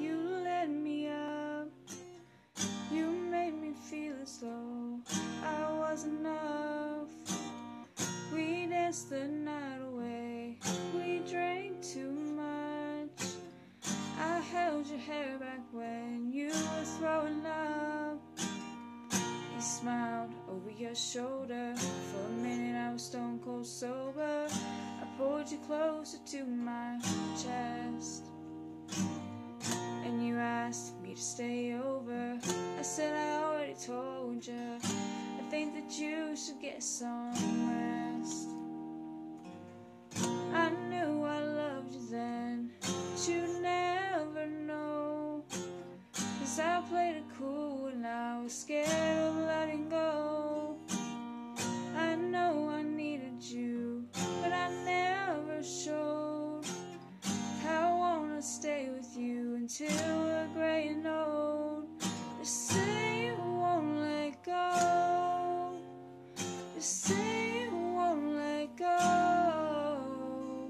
You lit me up. You made me feel as though I was enough. We danced the night away. We drank too much. I held your hair back when you were throwing up. You smiled over your shoulder. For a minute, I was stone cold sober. I pulled you closer to my chest. Some rest. I knew I loved you then, but you never know. Cause I played it cool and I was scared of letting go. I know I needed you, but I never showed. How I wanna stay with you until we're gray and old. Just say you won't let go.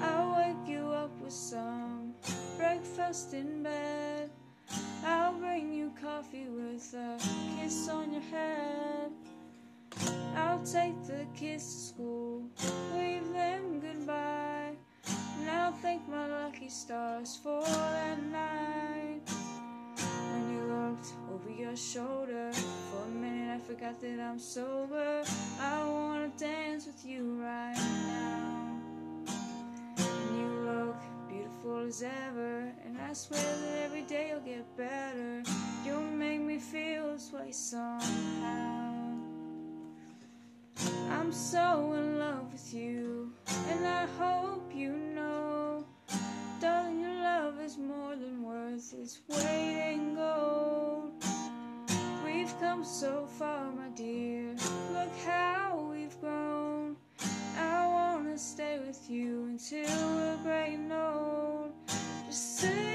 I'll wake you up with some breakfast in bed. I'll bring you coffee with a kiss on your head. I'll take the kids to school, wave them goodbye. And I'll thank my lucky stars for that night. When you looked over your shoulder, forgot that I'm sober. I wanna dance with you right now. And you look beautiful as ever, and I swear that every day you'll get better. You'll make me feel this way somehow. I'm so in love with you, and I hope you know, darling, your love is more than worth its. We've come so far, my dear. Look how we've grown. I wanna stay with you until we're great and old. Just say.